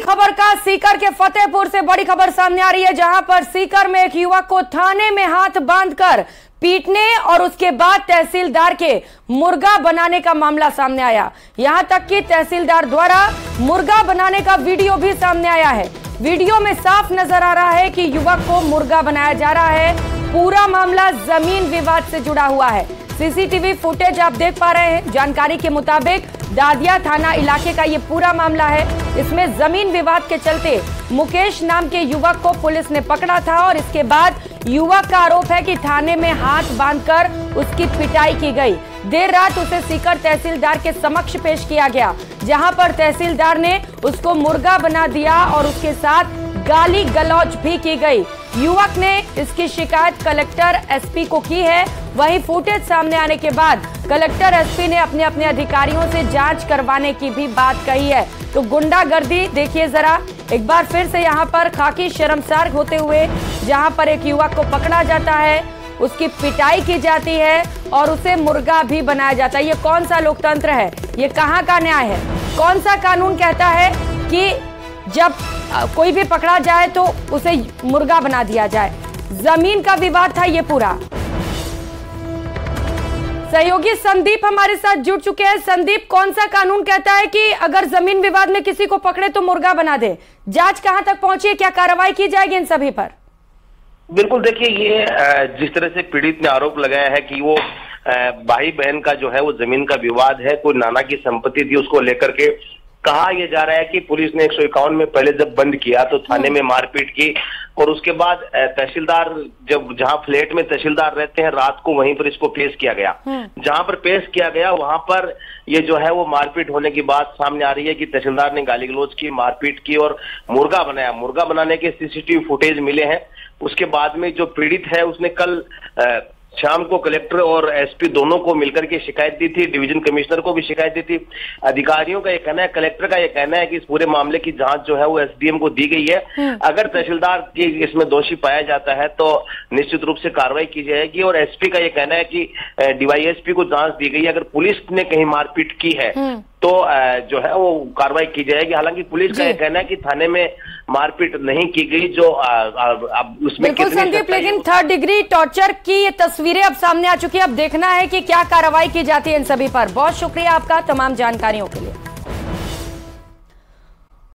खबर का सीकर के फतेहपुर से बड़ी खबर सामने आ रही है, जहाँ पर सीकर में एक युवक को थाने में हाथ बांधकर पीटने और उसके बाद तहसीलदार के मुर्गा बनाने का मामला सामने आया। यहाँ तक कि तहसीलदार द्वारा मुर्गा बनाने का वीडियो भी सामने आया है। वीडियो में साफ़ नज़र आ रहा है कि युवक को मुर्गा बनाया जा रहा है। पूरा मामला ज़मीन विवाद से जुड़ा हुआ है। सीसीटीवी फुटेज आप देख पा रहे हैं। जानकारी के मुताबिक दादिया थाना इलाके का ये पूरा मामला है। इसमें ज़मीन विवाद के चलते मुकेश नाम के युवक को पुलिस ने पकड़ा था और इसके बाद युवक का आरोप है कि थाने में हाथ बांधकर उसकी पिटाई की गई। देर रात उसे सीकर तहसीलदार के समक्ष पेश किया गया, जहाँ पर तहसीलदार ने उसको मुर्गा बना दिया और उसके साथ गाली गलौज भी की गई। युवक ने इसकी शिकायत कलेक्टर एसपी को की है। वहीं फुटेज सामने आने के बाद कलेक्टर एसपी ने अपने अपने अधिकारियों से जाँच करवाने की भी बात कही है। तो गुंडागर्दी, देखिए जरा, एक बार फिर से यहाँ पर खाकी शर्मसार होते हुए जहाँ पर एक युवक को पकड़ा जाता है, उसकी पिटाई की जाती है और उसे मुर्गा भी बनाया जाता है। ये कौन सा लोकतंत्र है? ये कहाँ का न्याय है? कौन सा कानून कहता है कि जब कोई भी पकड़ा जाए तो उसे मुर्गा बना दिया जाए। ज़मीन का विवाद था ये पूरा। सहयोगी संदीप हमारे साथ जुड़ चुके हैं। संदीप, कौन सा कानून कहता है कि अगर ज़मीन विवाद में किसी को पकड़े तो मुर्गा बना दे? जाँच कहाँ तक पहुँची है? क्या कार्रवाई की जाएगी इन सभी पर? बिल्कुल, देखिए, ये जिस तरह से पीड़ित ने आरोप लगाया है कि वो भाई बहन का जो है वो ज़मीन का विवाद है, कोई नाना की संपत्ति थी उसको लेकर के कहा यह जा रहा है कि पुलिस ने एक सौ इक्यावन में पहले जब बंद किया तो थाने। में मारपीट की और उसके बाद तहसीलदार जब जहाँ फ्लैट में तहसीलदार रहते हैं रात को वहीं पर इसको पेश किया गया हम्म। जहाँ पर पेश किया गया वहाँ पर ये जो है वो मारपीट होने की बात सामने आ रही है कि तहसीलदार ने गाली गलोच की मारपीट की और मुर्गा बनाया मुर्गा बनाने के सीसीटीवी फुटेज मिले हैं उसके बाद में जो पीड़ित है उसने कल शाम को कलेक्टर और एसपी दोनों को मिलकर के शिकायत दी थी डिवीज़न कमिश्नर को भी शिकायत दी थी अधिकारियों का ये कहना है कलेक्टर का ये कहना है कि इस पूरे मामले की जाँच जो है वो एसडीएम को दी गई है हम्म। अगर तहसीलदार की इसमें दोषी पाया जाता है तो निश्चित रूप से कार्रवाई की जाएगी और एसपी का ये कहना है कि डीवाईएसपी को जाँच दी गई है अगर पुलिस ने कहीं मारपीट की है हम्म। तो जो है वो कार्रवाई की जाएगी। हालाँकि पुलिस का कहना है कि थाने में मारपीट नहीं की गई जो अब उसमें बिल्कुल संदीप लेकिन थर्ड डिग्री टॉर्चर की ये तस्वीरें अब सामने आ चुकी है। अब देखना है कि क्या कार्रवाई की जाती है इन सभी पर। बहुत शुक्रिया आपका तमाम जानकारियों के लिए।